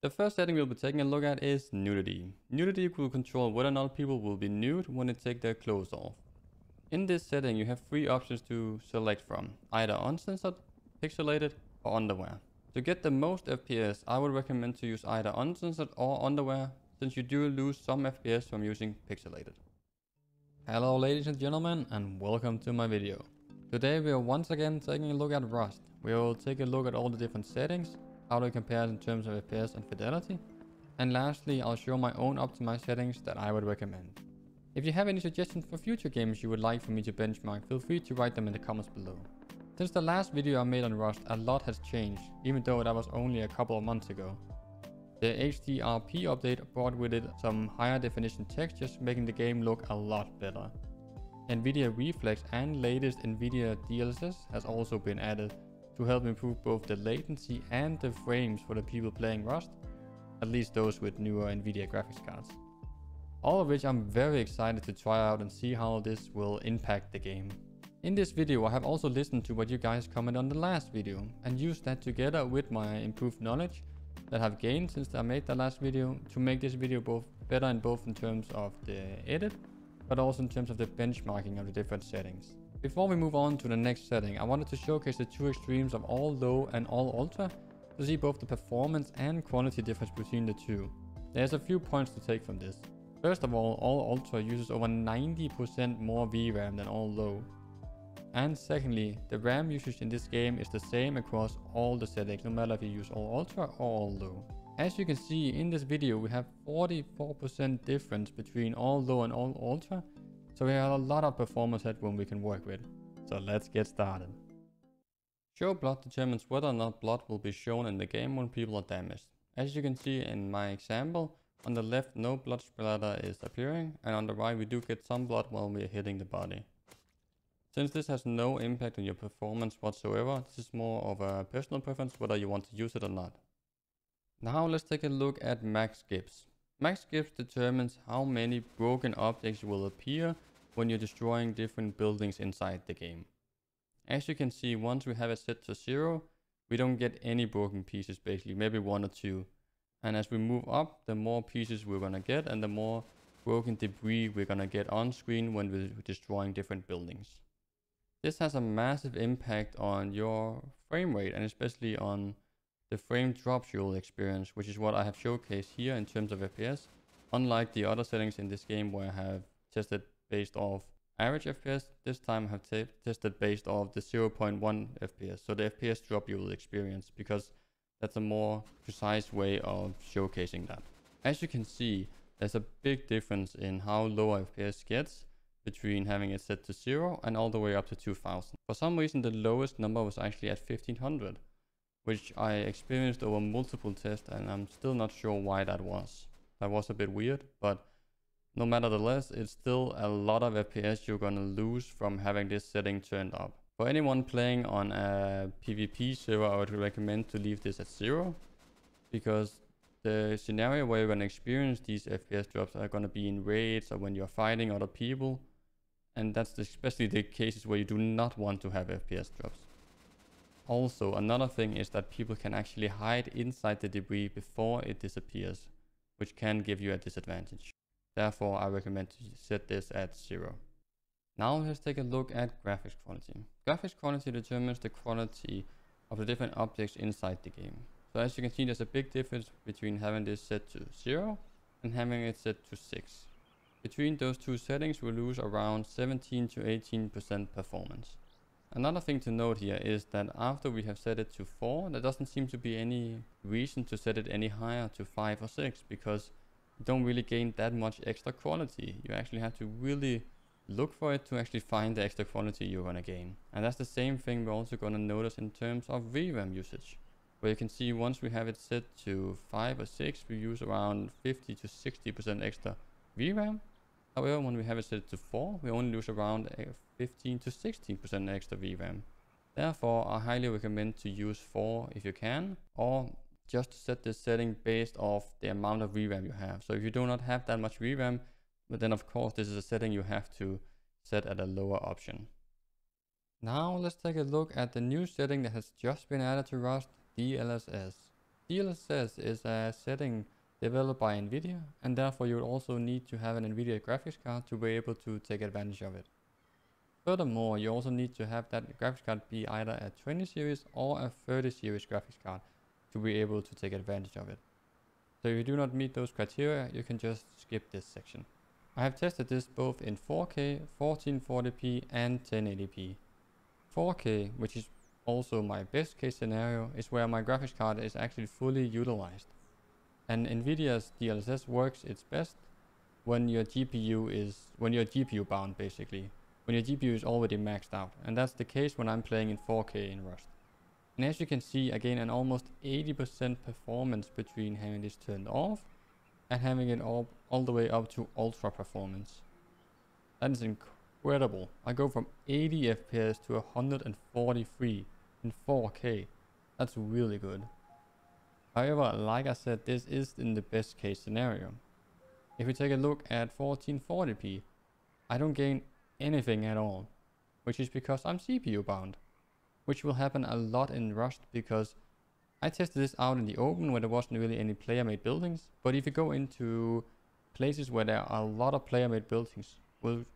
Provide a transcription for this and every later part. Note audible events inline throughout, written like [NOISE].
The first setting we'll be taking a look at is nudity. Nudity will control whether or not people will be nude when they take their clothes off. In this setting you have three options to select from, either uncensored, pixelated or underwear. To get the most FPS I would recommend to use either uncensored or underwear since you do lose some FPS from using pixelated. Hello ladies and gentlemen and welcome to my video. Today we are once again taking a look at Rust. We will take a look at all the different settings, how they compare in terms of FPS and fidelity, and lastly I'll show my own optimized settings that I would recommend. If you have any suggestions for future games you would like for me to benchmark, feel free to write them in the comments below. Since the last video I made on Rust, a lot has changed, even though that was only a couple of months ago. The HDRP update brought with it some higher definition textures, making the game look a lot better. NVIDIA Reflex and latest NVIDIA DLSS has also been added to help improve both the latency and the frames for the people playing Rust, at least those with newer NVIDIA graphics cards. All of which I'm very excited to try out and see how this will impact the game. In this video I have also listened to what you guys commented on the last video and used that together with my improved knowledge that I've gained since I made the last video to make this video both better in both in terms of the edit but also in terms of the benchmarking of the different settings. Before we move on to the next setting, I wanted to showcase the two extremes of all low and all ultra to see both the performance and quality difference between the two. There's a few points to take from this. First of all, all ultra uses over 90% more VRAM than all low. And secondly, the RAM usage in this game is the same across all the settings, no matter if you use all ultra or all low. As you can see in this video, we have 44% difference between all low and all ultra, so we have a lot of performance headroom we can work with. So let's get started. Show blood determines whether or not blood will be shown in the game when people are damaged. As you can see in my example, on the left no blood splatter is appearing and on the right we do get some blood while we are hitting the body. Since this has no impact on your performance whatsoever, this is more of a personal preference whether you want to use it or not. Now let's take a look at max gibs. Max gibs determines how many broken objects will appear when you're destroying different buildings inside the game. As you can see, once we have it set to zero, we don't get any broken pieces basically, maybe one or two. And as we move up, the more pieces we're gonna get and the more broken debris we're gonna get on screen when we're destroying different buildings. This has a massive impact on your frame rate and especially on the frame drops you'll experience, which is what I have showcased here in terms of FPS. Unlike the other settings in this game where I have tested based off average FPS, this time I have tested based off the 0.1 FPS, so the FPS drop you will experience because that's a more precise way of showcasing that. As you can see, there's a big difference in how low FPS gets between having it set to 0 and all the way up to 2000. For some reason the lowest number was actually at 1500 which I experienced over multiple tests and I'm still not sure why that was. That was a bit weird, but no matter the less, it's still a lot of FPS you're gonna lose from having this setting turned up. For anyone playing on a PvP server, I would recommend to leave this at zero because the scenario where you're gonna experience these FPS drops are gonna be in raids or when you're fighting other people. And that's especially the cases where you do not want to have FPS drops. Also, another thing is that people can actually hide inside the debris before it disappears, which can give you a disadvantage. Therefore, I recommend to set this at zero. Now let's take a look at graphics quality. Graphics quality determines the quality of the different objects inside the game. So as you can see, there's a big difference between having this set to zero and having it set to six. Between those two settings, we lose around 17 to 18% performance. Another thing to note here is that after we have set it to 4, there doesn't seem to be any reason to set it any higher to 5 or 6 because you don't really gain that much extra quality. You actually have to really look for it to actually find the extra quality you're going to gain. And that's the same thing we're also going to notice in terms of VRAM usage. Where you can see once we have it set to 5 or 6, we use around 50 to 60% extra VRAM. However, when we have it set to 4, we only lose around 15 to 16% extra VRAM. Therefore, I highly recommend to use 4 if you can, or just set this setting based off the amount of VRAM you have. So if you do not have that much VRAM, then of course this is a setting you have to set at a lower option. Now let's take a look at the new setting that has just been added to Rust, DLSS. DLSS is a setting developed by NVIDIA and therefore you will also need to have an NVIDIA graphics card to be able to take advantage of it. Furthermore, you also need to have that graphics card be either a 20 series or a 30 series graphics card to be able to take advantage of it. So if you do not meet those criteria, you can just skip this section. I have tested this both in 4K, 1440p and 1080p. 4K, which is also my best case scenario, is where my graphics card is actually fully utilized. And Nvidia's DLSS works its best when your GPU is when you're GPU bound basically. When your GPU is already maxed out. And that's the case when I'm playing in 4K in Rust. And as you can see, again, an almost 80% performance between having this turned off and having it all, all the way up to ultra performance. That is incredible. I go from 80 FPS to 143 in 4K. That's really good. However, like I said, this is in the best case scenario. If we take a look at 1440p, I don't gain anything at all, which is because I'm CPU bound which will happen a lot in Rust because I tested this out in the open where there wasn't really any player-made buildings. But if you go into places where there are a lot of player-made buildings,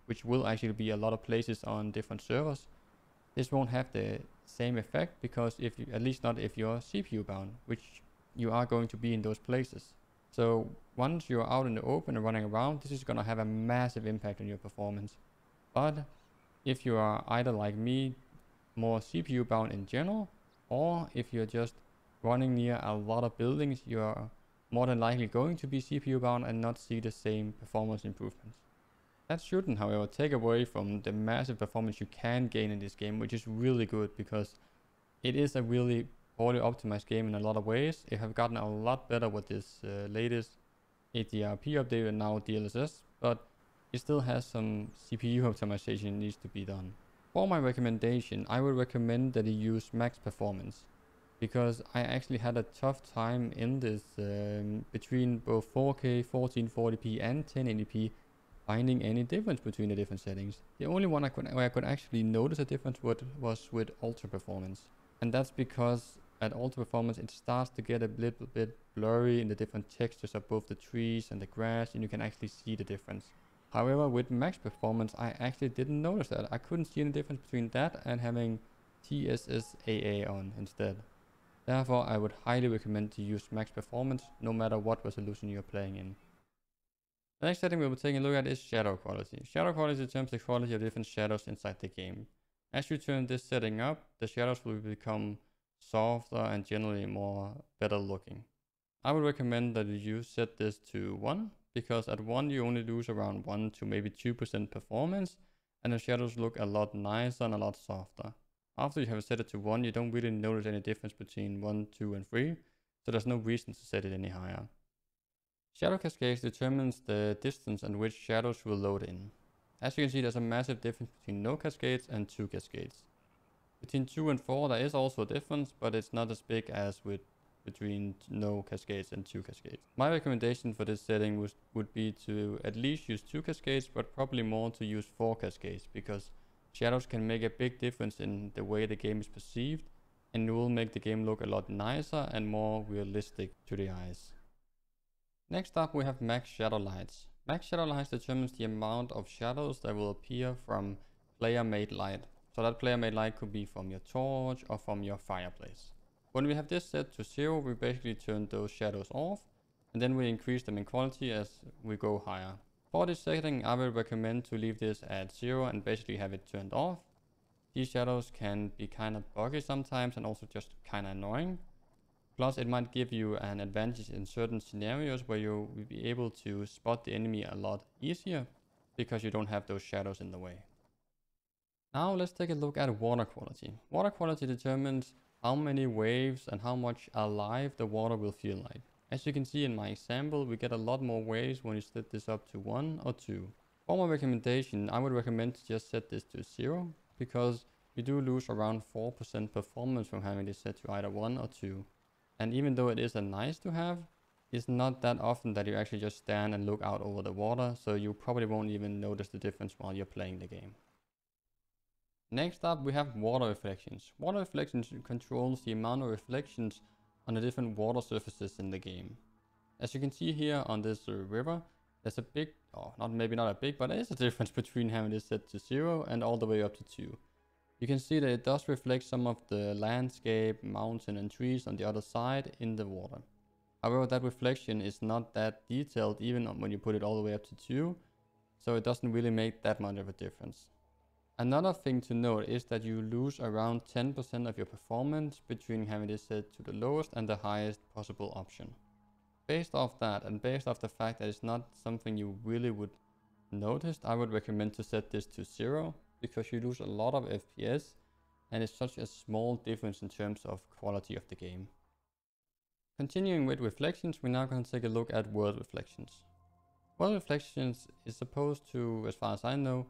which will actually be a lot of places on different servers, this won't have the same effect because if you, at least not if you're CPU bound, which you are going to be in those places. So once you're out in the open and running around, this is going to have a massive impact on your performance. But if you are either like me, more CPU bound in general, or if you're just running near a lot of buildings, you're more than likely going to be CPU bound and not see the same performance improvements. That shouldn't, however, take away from the massive performance you can gain in this game, which is really good because it is a really poorly optimized game in a lot of ways. It have gotten a lot better with this uh, latest HDRP update and now DLSS, but it still has some CPU [LAUGHS] optimization needs to be done. For my recommendation, I would recommend that you use max performance because I actually had a tough time in this um, between both 4K, 1440p and 1080p finding any difference between the different settings. The only one I could, where I could actually notice a difference would, was with ultra performance. And that's because at ultra performance it starts to get a little bit blurry in the different textures of both the trees and the grass and you can actually see the difference. However, with max performance, I actually didn't notice that. I couldn't see any difference between that and having TSSAA on instead. Therefore, I would highly recommend to use max performance no matter what resolution you're playing in. The next setting we'll be taking a look at is shadow quality. Shadow quality determines the quality of different shadows inside the game. As you turn this setting up, the shadows will become softer and generally more better looking. I would recommend that you set this to 1 because at 1 you only lose around 1 to maybe 2% performance and the shadows look a lot nicer and a lot softer. After you have set it to 1 you don't really notice any difference between 1, 2 and 3 so there's no reason to set it any higher. Shadow cascades determines the distance at which shadows will load in. As you can see there's a massive difference between no cascades and 2 cascades. Between 2 and 4 there is also a difference but it's not as big as with between no cascades and two cascades. My recommendation for this setting was, would be to at least use two cascades, but probably more to use four cascades because shadows can make a big difference in the way the game is perceived and it will make the game look a lot nicer and more realistic to the eyes. Next up we have max shadow lights. Max shadow lights determines the amount of shadows that will appear from player made light. So that player made light could be from your torch or from your fireplace. When we have this set to zero, we basically turn those shadows off and then we increase them in quality as we go higher. For this setting, I would recommend to leave this at zero and basically have it turned off. These shadows can be kind of buggy sometimes and also just kind of annoying. Plus it might give you an advantage in certain scenarios where you will be able to spot the enemy a lot easier because you don't have those shadows in the way. Now let's take a look at water quality. Water quality determines how many waves and how much alive the water will feel like. As you can see in my example, we get a lot more waves when you set this up to 1 or 2. For my recommendation, I would recommend to just set this to 0 because you do lose around 4% performance from having this set to either 1 or 2. And even though it is a nice to have, it's not that often that you actually just stand and look out over the water, so you probably won't even notice the difference while you're playing the game. Next up we have water reflections. Water reflections controls the amount of reflections on the different water surfaces in the game. As you can see here on this uh, river, there's a big, or not maybe not a big, but there is a [LAUGHS] difference between having this set to 0 and all the way up to 2. You can see that it does reflect some of the landscape, mountain and trees on the other side in the water. However, that reflection is not that detailed even when you put it all the way up to 2, so it doesn't really make that much of a difference. Another thing to note is that you lose around 10% of your performance between having this set to the lowest and the highest possible option. Based off that and based off the fact that it's not something you really would notice, I would recommend to set this to 0 because you lose a lot of FPS and it's such a small difference in terms of quality of the game. Continuing with reflections, we're now going to take a look at world reflections. World reflections is supposed to, as far as I know,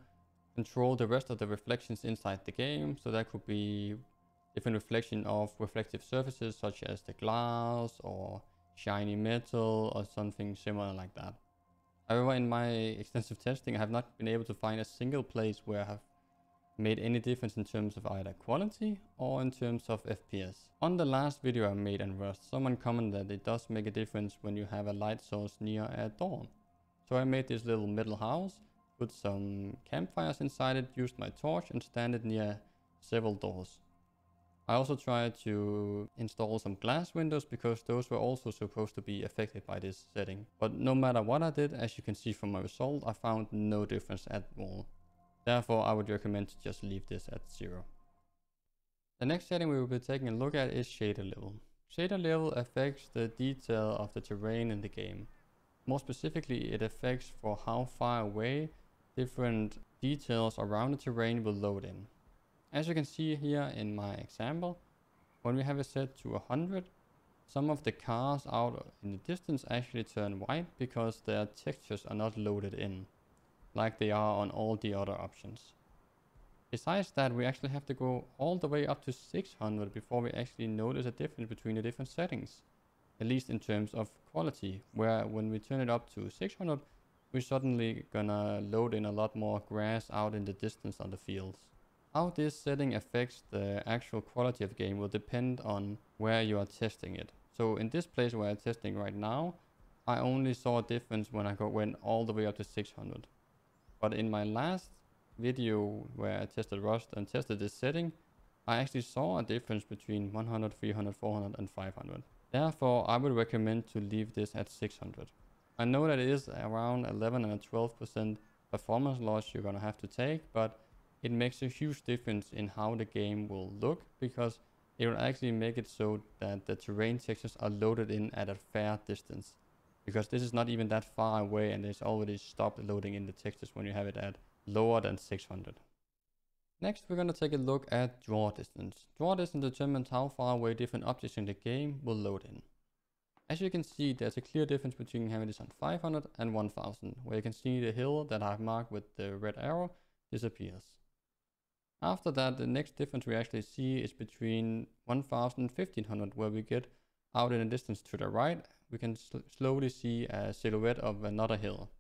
control the rest of the reflections inside the game. So that could be different reflection of reflective surfaces such as the glass or shiny metal or something similar like that. However, in my extensive testing, I have not been able to find a single place where I have made any difference in terms of either quality or in terms of FPS. On the last video I made on Rust, someone commented that it does make a difference when you have a light source near a door. So I made this little metal house, put some campfires inside it, used my torch and stand it near several doors. I also tried to install some glass windows because those were also supposed to be affected by this setting. But no matter what I did, as you can see from my result, I found no difference at all. Therefore, I would recommend to just leave this at zero. The next setting we will be taking a look at is shader level. Shader level affects the detail of the terrain in the game. More specifically, it affects for how far away different details around the terrain will load in. As you can see here in my example, when we have it set to 100, some of the cars out in the distance actually turn white because their textures are not loaded in like they are on all the other options. Besides that, we actually have to go all the way up to 600 before we actually notice a difference between the different settings. At least in terms of quality, where when we turn it up to 600, we're suddenly gonna load in a lot more grass out in the distance on the fields. How this setting affects the actual quality of game will depend on where you are testing it. So in this place where I'm testing right now, I only saw a difference when I go, went all the way up to 600. But in my last video where I tested Rust and tested this setting, I actually saw a difference between 100, 300, 400 and 500. Therefore, I would recommend to leave this at 600. I know that it is around 11 and 12% performance loss you're gonna have to take, but it makes a huge difference in how the game will look because it will actually make it so that the terrain textures are loaded in at a fair distance because this is not even that far away and it's already stopped loading in the textures when you have it at lower than 600. Next we're going to take a look at draw distance. Draw distance determines how far away different objects in the game will load in. As you can see there's a clear difference between having this on 500 and 1000 where you can see the hill that I've marked with the red arrow disappears. After that the next difference we actually see is between 1000 and 1500 where we get out in the distance to the right we can sl slowly see a silhouette of another hill.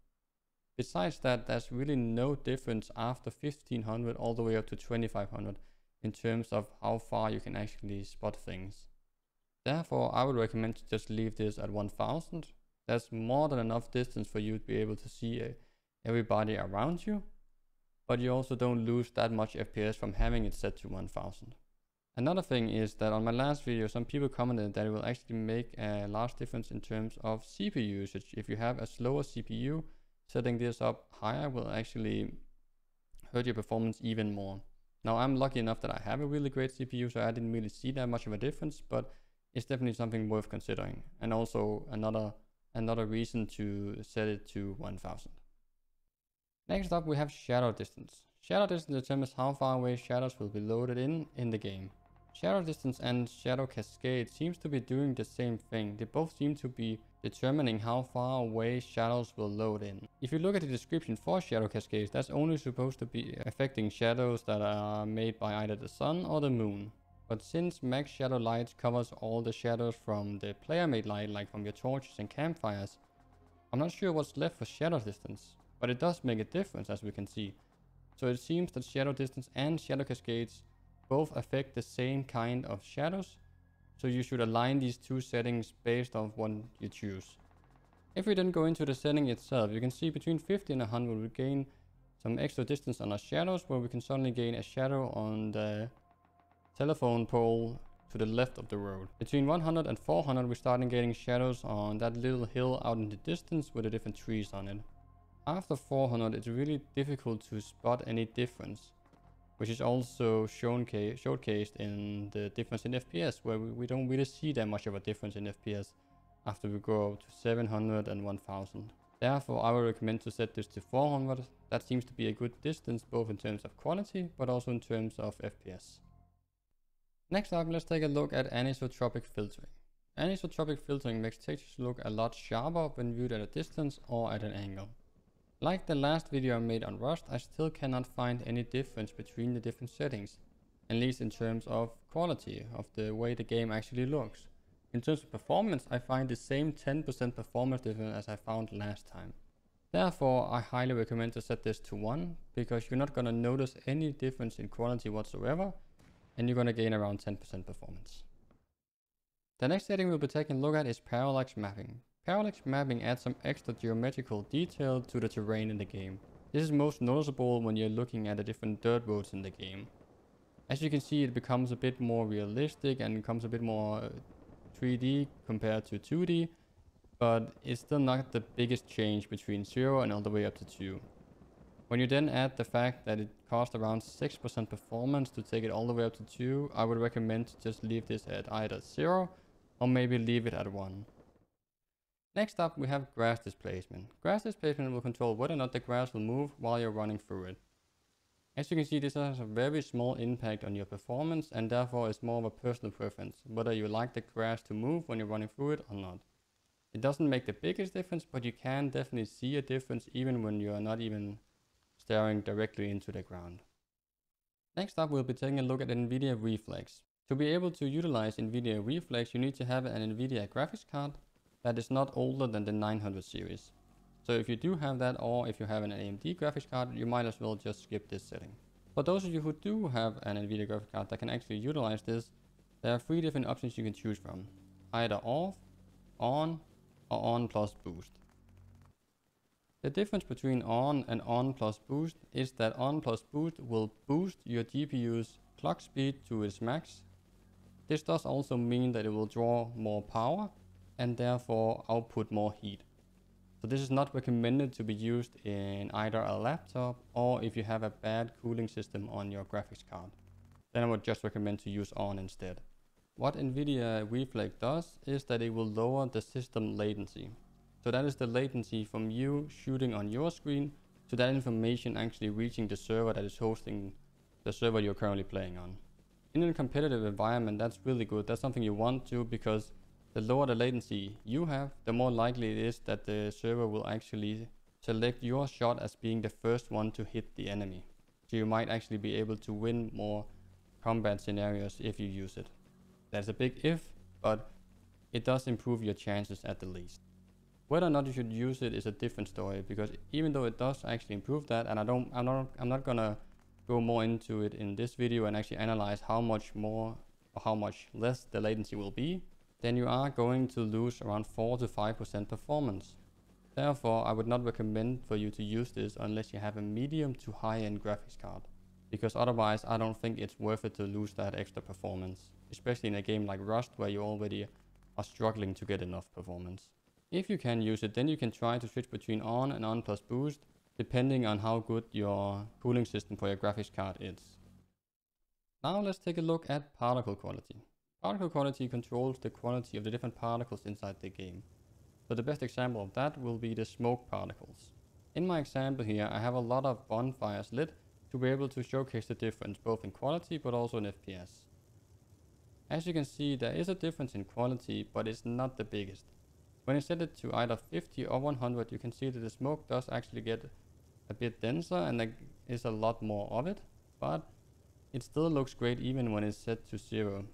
Besides that, there's really no difference after 1500 all the way up to 2500 in terms of how far you can actually spot things. Therefore, I would recommend to just leave this at 1000. That's more than enough distance for you to be able to see uh, everybody around you, but you also don't lose that much FPS from having it set to 1000. Another thing is that on my last video, some people commented that it will actually make a large difference in terms of CPU usage. If you have a slower CPU, setting this up higher will actually hurt your performance even more. Now I'm lucky enough that I have a really great CPU, so I didn't really see that much of a difference, but it's definitely something worth considering. And also another another reason to set it to 1000. Next up we have shadow distance. Shadow distance determines how far away shadows will be loaded in in the game. Shadow distance and shadow cascade seems to be doing the same thing. They both seem to be determining how far away shadows will load in. If you look at the description for shadow cascades, that's only supposed to be affecting shadows that are made by either the sun or the moon. But since max shadow light covers all the shadows from the player made light, like from your torches and campfires, I'm not sure what's left for shadow distance, but it does make a difference as we can see. So it seems that shadow distance and shadow cascades both affect the same kind of shadows, So you should align these two settings based on what you choose. If we then go into the setting itself, you can see between 50 and 100 we gain some extra distance on our shadows where we can suddenly gain a shadow on the telephone pole to the left of the road. Between 100 and 400 we start getting shadows on that little hill out in the distance with the different trees on it. After 400 it's really difficult to spot any difference which is also shown showcased in the difference in FPS where we, we don't really see that much of a difference in FPS after we go up to 700 and 1000. Therefore, I would recommend to set this to 400. That seems to be a good distance both in terms of quality, but also in terms of FPS. Next up, let's take a look at anisotropic filtering. Anisotropic filtering makes textures look a lot sharper when viewed at a distance or at an angle. Like the last video I made on Rust, I still cannot find any difference between the different settings, at least in terms of quality of the way the game actually looks. In terms of performance, I find the same 10% performance difference as I found last time. Therefore, I highly recommend to set this to 1, because you're not gonna notice any difference in quality whatsoever, and you're gonna gain around 10% performance. The next setting we'll be taking a look at is parallax mapping. Parallax mapping adds some extra geometrical detail to the terrain in the game. This is most noticeable when you're looking at the different dirt roads in the game. As you can see, it becomes a bit more realistic and becomes a bit more uh, 3D compared to 2D, but it's still not the biggest change between 0 and all the way up to 2. When you then add the fact that it costs around 6% performance to take it all the way up to 2, I would recommend to just leave this at either 0 or maybe leave it at 1. Next up we have grass displacement. Grass displacement will control whether or not the grass will move while you're running through it. As you can see, this has a very small impact on your performance and therefore is more of a personal preference, whether you like the grass to move when you're running through it or not. It doesn't make the biggest difference, but you can definitely see a difference even when you are not even staring directly into the ground. Next up, we'll be taking a look at NVIDIA Reflex. To be able to utilize NVIDIA Reflex, you need to have an NVIDIA graphics card that is not older than the 900 series. So if you do have that or if you have an AMD graphics card, you might as well just skip this setting. For those of you who do have an NVIDIA graphics card that can actually utilize this, there are three different options you can choose from. Either off, on, or on plus boost. The difference between on and on plus boost is that on plus boost will boost your GPU's clock speed to its max. This does also mean that it will draw more power and therefore output more heat. So this is not recommended to be used in either a laptop or if you have a bad cooling system on your graphics card. Then I would just recommend to use on instead. What NVIDIA Reflex does is that it will lower the system latency. So that is the latency from you shooting on your screen to that information actually reaching the server that is hosting the server you're currently playing on. In a competitive environment, that's really good. That's something you want to because the lower the latency you have, the more likely it is that the server will actually select your shot as being the first one to hit the enemy. So you might actually be able to win more combat scenarios if you use it. That's a big if, but it does improve your chances at the least. Whether or not you should use it is a different story because even though it does actually improve that, and I don't, I'm not, I'm not gonna go more into it in this video and actually analyze how much more or how much less the latency will be then you are going to lose around 4 to 5% performance. Therefore, I would not recommend for you to use this unless you have a medium to high-end graphics card. Because otherwise, I don't think it's worth it to lose that extra performance. Especially in a game like Rust where you already are struggling to get enough performance. If you can use it, then you can try to switch between on and on plus boost, depending on how good your cooling system for your graphics card is. Now let's take a look at particle quality. Particle quality controls the quality of the different particles inside the game. So the best example of that will be the smoke particles. In my example here, I have a lot of bonfires lit to be able to showcase the difference both in quality but also in FPS. As you can see, there is a difference in quality, but it's not the biggest. When you set it to either 50 or 100, you can see that the smoke does actually get a bit denser and there is a lot more of it, but it still looks great even when it's set to zero.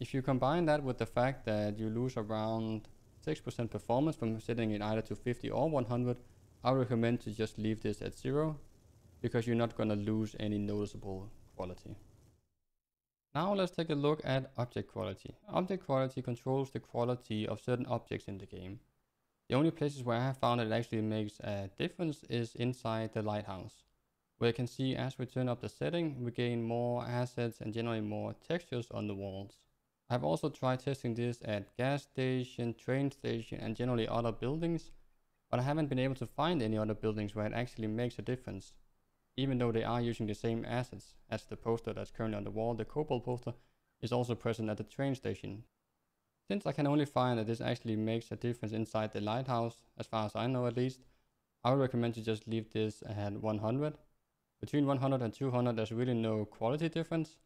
If you combine that with the fact that you lose around 6% performance from setting it either to 50 or 100, I recommend to just leave this at zero because you're not going to lose any noticeable quality. Now let's take a look at object quality. Object quality controls the quality of certain objects in the game. The only places where I have found that it actually makes a difference is inside the lighthouse, where you can see as we turn up the setting, we gain more assets and generally more textures on the walls. I've also tried testing this at gas station, train station and generally other buildings, but I haven't been able to find any other buildings where it actually makes a difference even though they are using the same assets as the poster that's currently on the wall, the Cobalt poster is also present at the train station. Since I can only find that this actually makes a difference inside the lighthouse, as far as I know at least, I would recommend to just leave this at 100. Between 100 and 200 there's really no quality difference,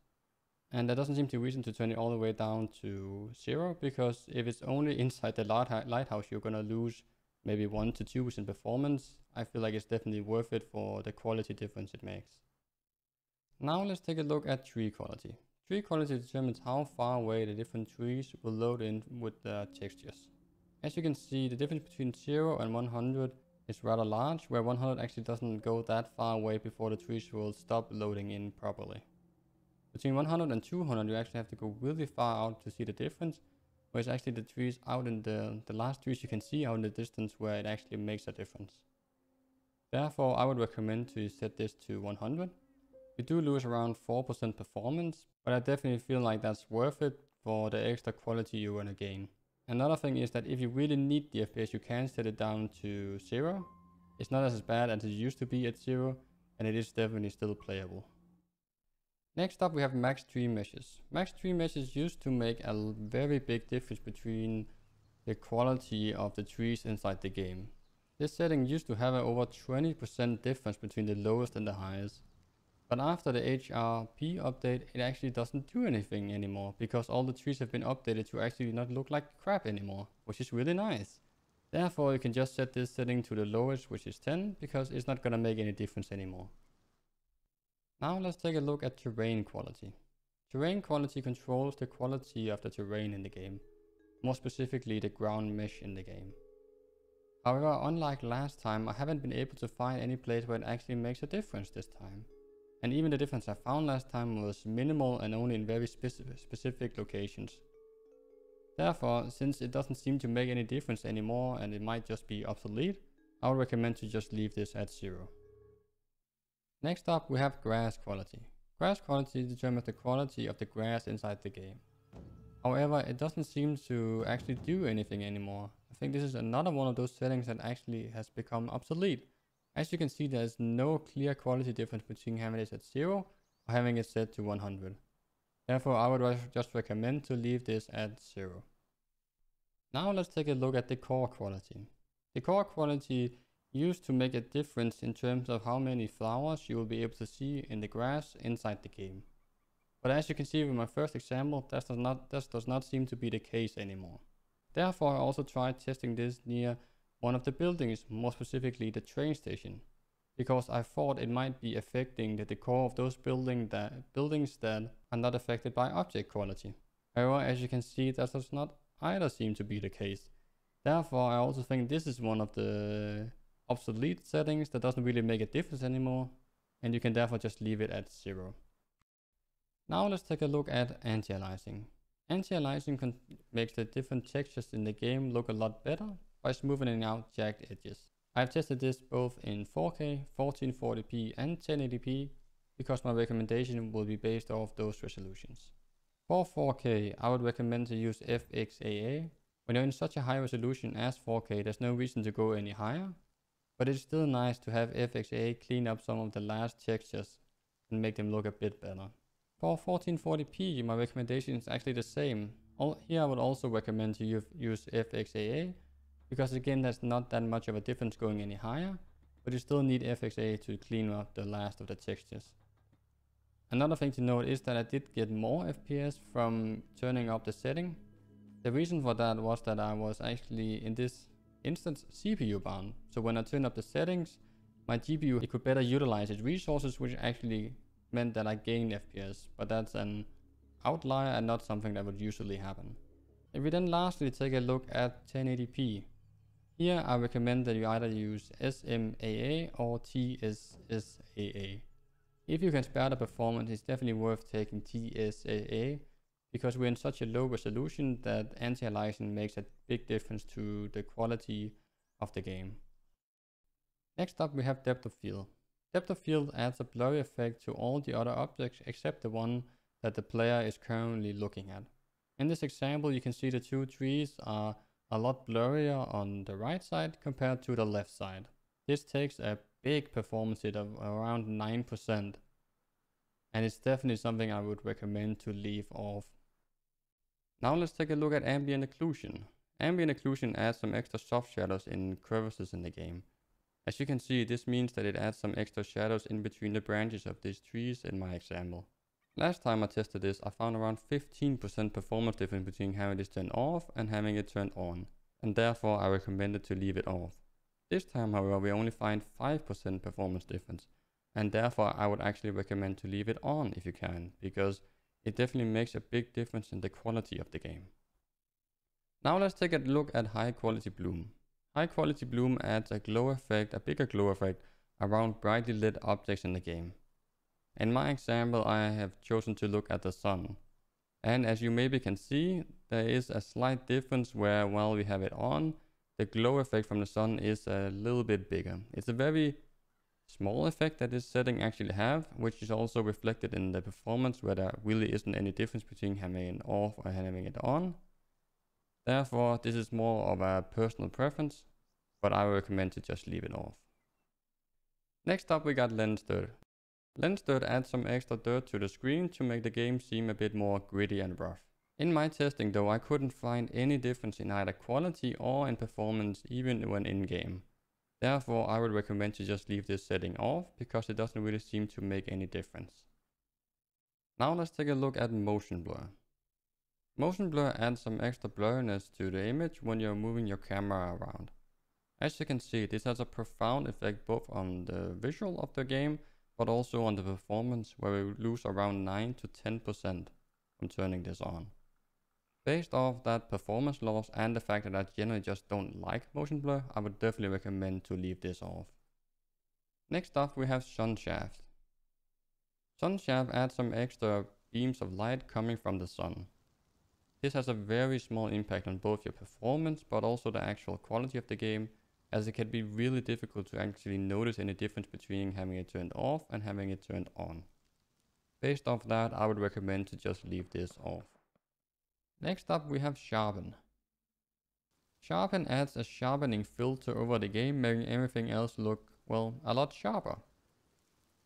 and there doesn't seem to be reason to turn it all the way down to zero, because if it's only inside the lighthouse you're gonna lose maybe 1 to 2% performance, I feel like it's definitely worth it for the quality difference it makes. Now let's take a look at tree quality. Tree quality determines how far away the different trees will load in with the textures. As you can see, the difference between 0 and 100 is rather large, where 100 actually doesn't go that far away before the trees will stop loading in properly. Between 100 and 200 you actually have to go really far out to see the difference, whereas actually the trees out in the, the last trees you can see out in the distance where it actually makes a difference. Therefore, I would recommend to set this to 100. You do lose around 4% performance, but I definitely feel like that's worth it for the extra quality you want to gain. Another thing is that if you really need the FPS, you can set it down to 0. It's not as bad as it used to be at 0, and it is definitely still playable. Next up we have max tree meshes. Max tree meshes used to make a very big difference between the quality of the trees inside the game. This setting used to have an over 20% difference between the lowest and the highest. But after the HDRP update, it actually doesn't do anything anymore because all the trees have been updated to actually not look like crap anymore, which is really nice. Therefore, you can just set this setting to the lowest, which is 10, because it's not gonna make any difference anymore. Now let's take a look at terrain quality. Terrain quality controls the quality of the terrain in the game, more specifically the ground mesh in the game. However, unlike last time, I haven't been able to find any place where it actually makes a difference this time. And even the difference I found last time was minimal and only in very specific, specific locations. Therefore, since it doesn't seem to make any difference anymore and it might just be obsolete, I would recommend to just leave this at zero. Next up we have grass quality. Grass quality determines the quality of the grass inside the game. However, it doesn't seem to actually do anything anymore. I think this is another one of those settings that actually has become obsolete. As you can see, there's no clear quality difference between having it at 0 or having it set to 100. Therefore, I would just recommend to leave this at 0. Now let's take a look at decor quality. Decor quality used to make a difference in terms of how many flowers you will be able to see in the grass inside the game. But as you can see with my first example, that does not, that does not seem to be the case anymore. Therefore, I also tried testing this near one of the buildings, more specifically the train station, because I thought it might be affecting the decor of those building that, buildings that are not affected by object quality. However, as you can see, that does not either seem to be the case. Therefore, I also think this is one of the obsolete settings that doesn't really make a difference anymore and you can therefore just leave it at zero. Now let's take a look at anti-aliasing. Anti-aliasing makes the different textures in the game look a lot better by smoothing out jagged edges. I've tested this both in 4K, 1440p and 1080p because my recommendation will be based off those resolutions. For 4K, I would recommend to use FXAA. When you're in such a high resolution as 4K, there's no reason to go any higher but it's still nice to have FXAA clean up some of the last textures and make them look a bit better. For 1440p, my recommendation is actually the same. Here I would also recommend you use FXAA, because again there's not that much of a difference going any higher, but you still need FXAA to clean up the last of the textures. Another thing to note is that I did get more FPS from turning up the setting. The reason for that was that I was actually in this instance CPU bound. So when I turn up the settings, my GPU it could better utilize its resources, which actually meant that I gained FPS. But that's an outlier and not something that would usually happen. If we then lastly take a look at 1080p, here I recommend that you either use SMAA or TSSAA. If you can spare the performance, it's definitely worth taking TSSAA because we're in such a low resolution that anti-aliasing makes a big difference to the quality of the game. Next up we have depth of field. Depth of field adds a blurry effect to all the other objects except the one that the player is currently looking at. In this example you can see the two trees are a lot blurrier on the right side compared to the left side. This takes a big performance hit of around 9% and it's definitely something I would recommend to leave off. Now let's take a look at ambient occlusion. Ambient occlusion adds some extra soft shadows in crevices in the game. As you can see, this means that it adds some extra shadows in between the branches of these trees in my example. Last time I tested this, I found around 15% performance difference between having this turned off and having it turned on, and therefore I recommended to leave it off. This time however we only find 5% performance difference, and therefore I would actually recommend to leave it on if you can, because it definitely makes a big difference in the quality of the game. Now let's take a look at high quality bloom. High quality bloom adds a glow effect, a bigger glow effect, around brightly lit objects in the game. In my example I have chosen to look at the sun. And as you maybe can see, there is a slight difference where while we have it on, the glow effect from the sun is a little bit bigger. It's a very small effect that this setting actually have, which is also reflected in the performance where there really isn't any difference between having it off or having it on. Therefore, this is more of a personal preference, but I recommend to just leave it off. Next up we got lens dirt. Lens dirt adds some extra dirt to the screen to make the game seem a bit more gritty and rough. In my testing though, I couldn't find any difference in either quality or in performance even when in-game. Therefore, I would recommend to just leave this setting off because it doesn't really seem to make any difference. Now let's take a look at motion blur. Motion blur adds some extra blurriness to the image when you're moving your camera around. As you can see, this has a profound effect both on the visual of the game, but also on the performance where we lose around 9 to 10% from turning this on. Based off that performance loss and the fact that I generally just don't like motion blur, I would definitely recommend to leave this off. Next up we have Sun Shaft. Sun Shaft adds some extra beams of light coming from the sun. This has a very small impact on both your performance but also the actual quality of the game as it can be really difficult to actually notice any difference between having it turned off and having it turned on. Based off that, I would recommend to just leave this off. Next up we have Sharpen. Sharpen adds a sharpening filter over the game, making everything else look, well, a lot sharper.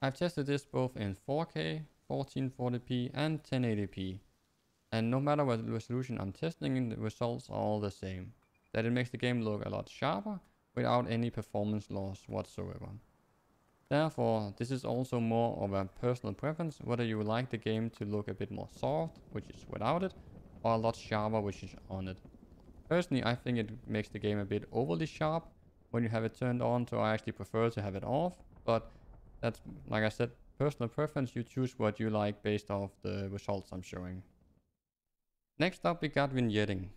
I've tested this both in 4K, 1440p and 1080p. And no matter what resolution I'm testing, the results are all the same. That it makes the game look a lot sharper without any performance loss whatsoever. Therefore, this is also more of a personal preference, whether you like the game to look a bit more soft, which is without it, or a lot sharper, which is on it. Personally, I think it makes the game a bit overly sharp when you have it turned on, so I actually prefer to have it off, but that's, like I said, personal preference, you choose what you like based off the results I'm showing. Next up we got vignetting.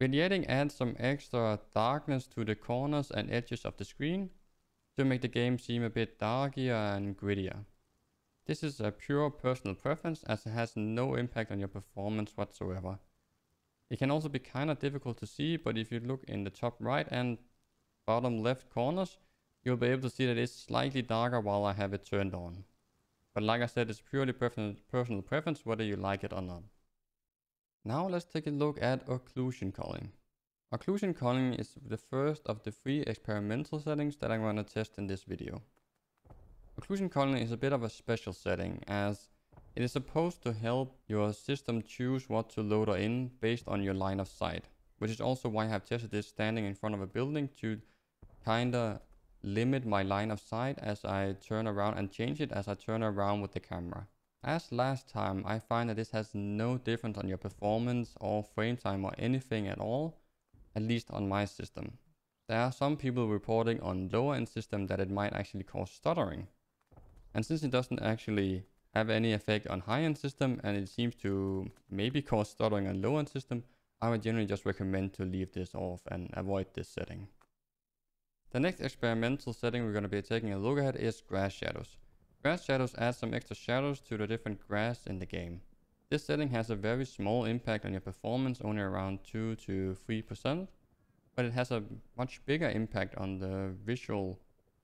Vignetting adds some extra darkness to the corners and edges of the screen to make the game seem a bit darker and grittier. This is a pure personal preference as it has no impact on your performance whatsoever. It can also be kinda difficult to see, but if you look in the top right and bottom left corners, you'll be able to see that it's slightly darker while I have it turned on. But like I said, it's purely personal preference whether you like it or not. Now let's take a look at occlusion culling. Occlusion culling is the first of the three experimental settings that I'm going to test in this video. Occlusion culling is a bit of a special setting as it is supposed to help your system choose what to load or in based on your line of sight, which is also why I have tested this standing in front of a building to kinda limit my line of sight as I turn around and change it as I turn around with the camera. As last time, I find that this has no difference on your performance or frame time or anything at all, at least on my system. There are some people reporting on lower end system that it might actually cause stuttering. And since it doesn't actually have any effect on high end system and it seems to maybe cause stuttering on low end system, I would generally just recommend to leave this off and avoid this setting. The next experimental setting we're going to be taking a look at is grass shadows. Grass shadows add some extra shadows to the different grass in the game. This setting has a very small impact on your performance, only around 2 to 3%, but it has a much bigger impact on the visual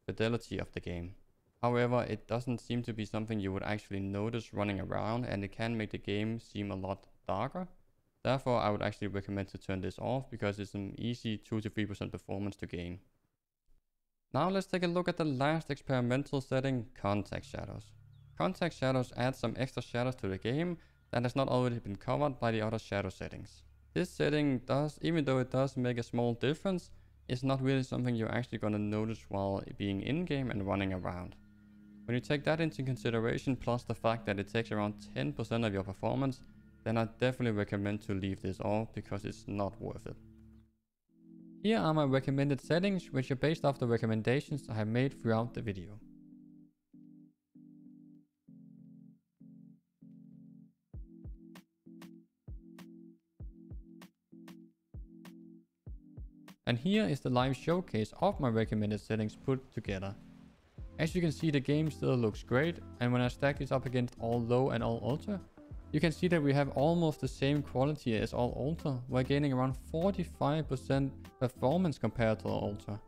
fidelity of the game. However, it doesn't seem to be something you would actually notice running around and it can make the game seem a lot darker. Therefore, I would actually recommend to turn this off because it's an easy 2 to 3% performance to gain. Now let's take a look at the last experimental setting, Contact shadows. Contact shadows add some extra shadows to the game that has not already been covered by the other shadow settings. This setting does, even though it does make a small difference, is not really something you're actually gonna notice while being in-game and running around. When you take that into consideration plus the fact that it takes around 10% of your performance, then I definitely recommend to leave this off because it's not worth it. Here are my recommended settings which are based off the recommendations I have made throughout the video. And here is the live showcase of my recommended settings put together. As you can see the game still looks great and when I stack this up against all low and all ultra, you can see that we have almost the same quality as all ultra, while gaining around 45% performance compared to all ultra.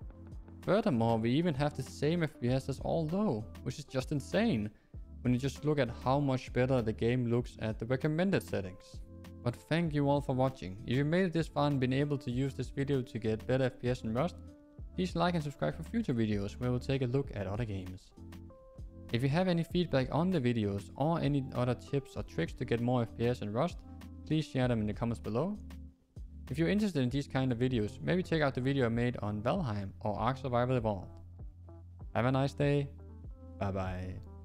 Furthermore, we even have the same FPS as all low, which is just insane when you just look at how much better the game looks at the recommended settings. But thank you all for watching. If you made it this far and been able to use this video to get better FPS in Rust, please like and subscribe for future videos where we'll take a look at other games. If you have any feedback on the videos or any other tips or tricks to get more FPS in Rust, please share them in the comments below. If you're interested in these kind of videos, maybe check out the video I made on Valheim or Ark Survival Evolved. Have a nice day. Bye bye.